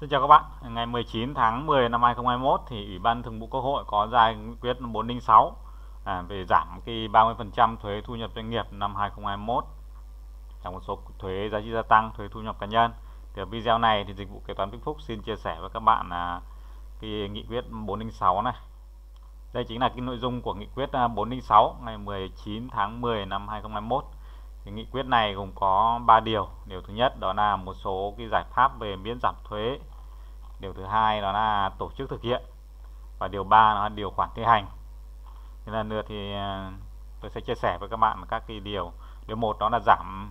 Xin chào các bạn. Ngày 19 tháng 10 năm 2021 thì Ủy ban Thường vụ Quốc hội có ra quyết 406 à, về giảm cái 30% thuế thu nhập doanh nghiệp năm 2021 trong một số thuế giá trị gia tăng, thuế thu nhập cá nhân. Thì ở video này thì dịch vụ kế toán Vĩnh Phúc xin chia sẻ với các bạn là cái nghị quyết 406 này. Đây chính là cái nội dung của nghị quyết à, 406 ngày 19 tháng 10 năm 2021 thì nghị quyết này gồm có 3 điều. Điều thứ nhất, đó là một số cái giải pháp về miễn giảm thuế. Điều thứ hai, đó là tổ chức thực hiện. Và điều 3 là điều khoản thi hành. Thế lần nữa thì à, tôi sẽ chia sẻ với các bạn các cái điều. Điều một, đó là giảm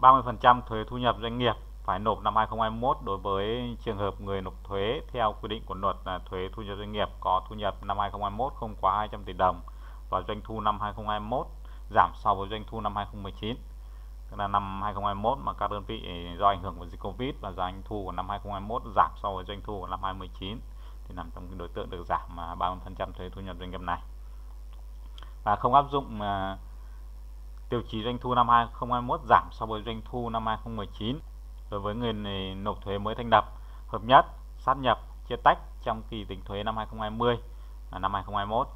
30% thuế thu nhập doanh nghiệp phải nộp năm 2021 đối với trường hợp người nộp thuế theo quy định của luật là thuế thu nhập doanh nghiệp có thu nhập năm 2021 không quá 200 tỷ đồng và doanh thu năm 2021 giảm so với doanh thu năm 2019 tức là năm 2021 mà các đơn vị ờ, do ảnh hưởng của dịch Covid và doanh thu của năm 2021 giảm so với doanh thu của năm 2019 thì nằm trong cái đối tượng được giảm à, 30% thuế thu nhập doanh nghiệp này. Và không áp dụng uh, tiêu chí doanh thu năm 2021 giảm so với doanh thu năm 2019 đối với người nộp thuế mới thành lập hợp nhất sát nhập chia tách trong kỳ tính thuế năm 2020 và năm 2021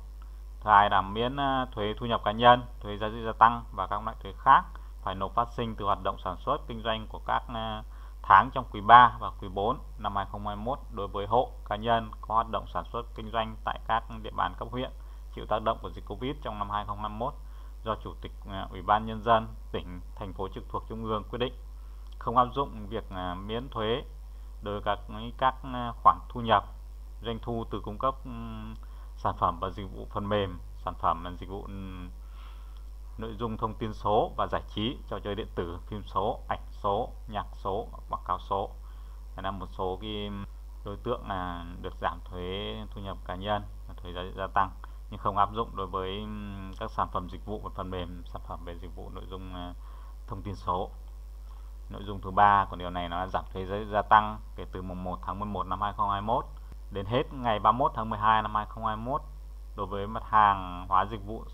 hai là miễn ờ, thuế thu nhập cá nhân, thuế giá trị gia tăng và các loại thuế khác phải nộp phát sinh từ hoạt động sản xuất kinh doanh của các ờ, tháng trong quý 3 và quý 4 năm 2021 đối với hộ cá nhân có hoạt động sản xuất kinh doanh tại các địa bàn cấp huyện chịu tác động của dịch Covid trong năm 2021 do Chủ tịch ờ, Ủy ban Nhân dân tỉnh, thành phố trực thuộc Trung ương quyết định. Không áp dụng việc miễn thuế đối với các, các khoản thu nhập doanh thu từ cung cấp sản phẩm và dịch vụ phần mềm sản phẩm và dịch vụ ừ, nội dung thông tin số và giải trí trò chơi điện tử phim số ảnh số nhạc số quảng cáo số. Đây là một số cái đối tượng là được giảm thuế thu nhập cá nhân thuế giá, gia tăng nhưng không áp dụng đối với ừ, các sản phẩm dịch vụ và phần mềm sản phẩm về dịch vụ nội dung ờ, thông tin số. Nội dung thứ ba của điều này nó là giảm thuế gia tăng kể từ mùng 1 tháng 11 năm 2021 đến hết ngày 31 tháng 12 năm 2021 đối với mặt hàng hóa dịch vụ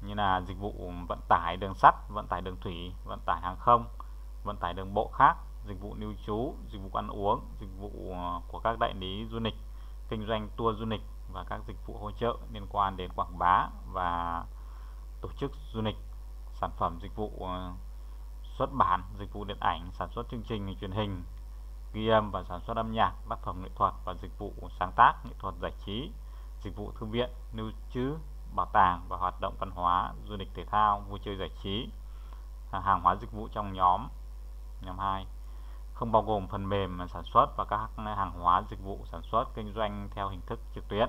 như là dịch vụ vận tải đường sắt, vận tải đường thủy, vận tải hàng không, vận tải đường bộ khác, dịch vụ lưu trú, dịch vụ ăn uống, dịch vụ ờ, của các đại lý du lịch, kinh doanh tour du lịch và các dịch vụ hỗ trợ liên quan đến quảng bá và tổ chức du lịch, sản phẩm dịch vụ ờ, xuất bản, dịch vụ điện ảnh, sản xuất chương trình truyền hình, ghi âm và sản xuất âm nhạc, tác phẩm nghệ thuật và dịch vụ sáng tác, nghệ thuật giải trí, dịch vụ thư viện, lưu trữ, bảo tàng và hoạt động văn hóa, du lịch thể thao, vui chơi giải trí, à, hàng hóa dịch vụ trong nhóm nhóm 2 không bao gồm phần mềm sản xuất và các hàng hóa dịch vụ sản xuất kinh doanh theo hình thức trực tuyến.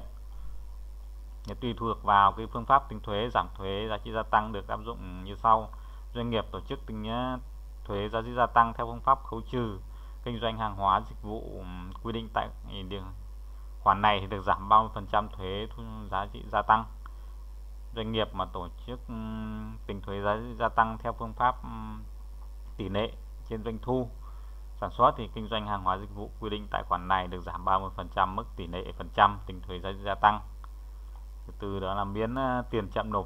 Nếu tùy thuộc vào cái phương pháp tính thuế giảm thuế giá trị gia tăng được áp dụng như sau. Doanh nghiệp tổ chức tính à, thuế giá trị gia tăng theo phương pháp khấu trừ kinh doanh hàng hóa dịch vụ quy định tại điều khoản này thì được giảm 30% thuế thu giá trị gia tăng. Doanh nghiệp mà tổ chức tính thuế giá trị gia tăng theo phương pháp tỷ lệ trên doanh thu sản xuất thì kinh doanh hàng hóa dịch vụ quy định tại khoản này được giảm 30% mức tỷ lệ phần trăm tính thuế giá trị gia tăng. Từ đó là miễn tiền chậm nộp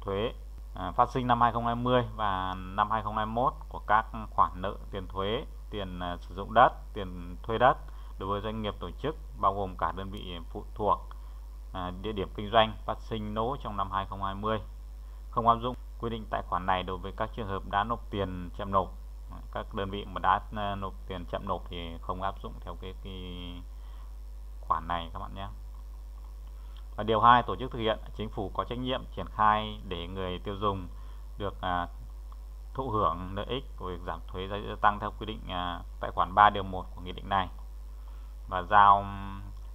thuế à, phát sinh năm 2020 và năm 2021 của các khoản nợ tiền thuế tiền à, sử dụng đất, tiền thuê đất đối với doanh nghiệp tổ chức bao gồm cả đơn vị phụ thuộc à, địa điểm kinh doanh phát sinh lỗ trong năm 2020 không áp dụng quy định tại khoản này đối với các trường hợp đã nộp tiền chậm nộp. Các đơn vị mà đã à, nộp tiền chậm nộp thì không áp dụng theo cái, cái khoản này các bạn nhé. Và điều 2 tổ chức thực hiện chính phủ có trách nhiệm triển khai để người tiêu dùng được à, thụ hưởng lợi ích của việc giảm thuế giá trị tăng theo quy định à, tại khoản 3 điều 1 của nghị định này. Và giao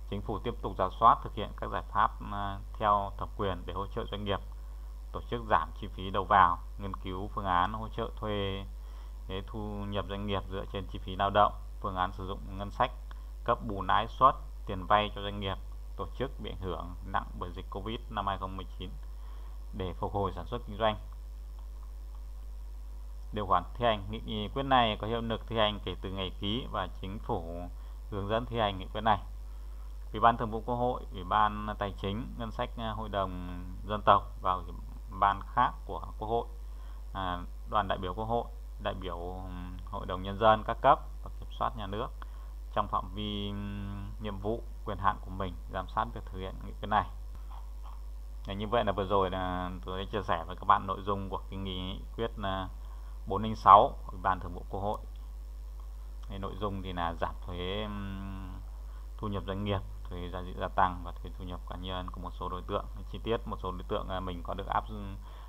chính phủ tiếp tục giả soát thực hiện các giải pháp à, theo thẩm quyền để hỗ trợ doanh nghiệp tổ chức giảm chi phí đầu vào nghiên cứu phương án hỗ trợ thuê để thu nhập doanh nghiệp dựa trên chi phí lao động phương án sử dụng ngân sách cấp bù lãi suất tiền vay cho doanh nghiệp tổ chức bị ảnh hưởng nặng bởi dịch Covid năm 2019 để phục hồi sản xuất kinh doanh điều khoản thi hành nghị quyết này có hiệu lực thi hành kể từ ngày ký và chính phủ hướng dẫn thi hành nghị quyết này. Ủy ban thường vụ quốc hội ủy ban tài chính ngân sách à, hội đồng dân tộc và ủy ban khác của quốc hội à, đoàn đại biểu quốc hội đại biểu hội đồng nhân dân các cấp và kiểm soát nhà nước trong phạm vi nhiệm vụ quyền hạn của mình giám sát việc thực hiện nghị quyết này. Để như vậy là vừa rồi là tôi đã chia sẻ với các bạn nội dung của cái nghị quyết là 406 Ủy ban Thường vụ Quốc hội. Cái nội dung thì là giảm thuế thu nhập doanh nghiệp, thuế giá trị gia tăng và thuế thu nhập cá nhân của một số đối tượng. Chi tiết một số đối tượng à, mình có được áp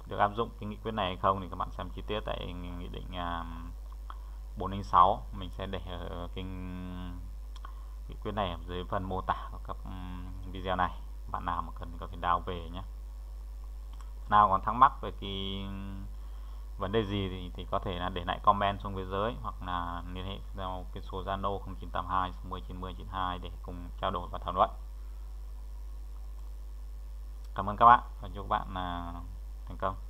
được áp dụng cái nghị quyết này hay không thì các bạn xem chi tiết tại nghị định à, 406 mình sẽ để ở cái nghị quyết này ở dưới phần mô tả của các video này. Bạn nào mà cần có thể đào về nhé. Nào còn thắc mắc về cái vấn đề gì thì, thì có thể là để lại comment xuống phía dưới hoặc là liên hệ theo cái số Zalo 0982 60 90 92 để cùng trao đổi và thảo luận. Cảm ơn các bạn và chúc các bạn là thành công.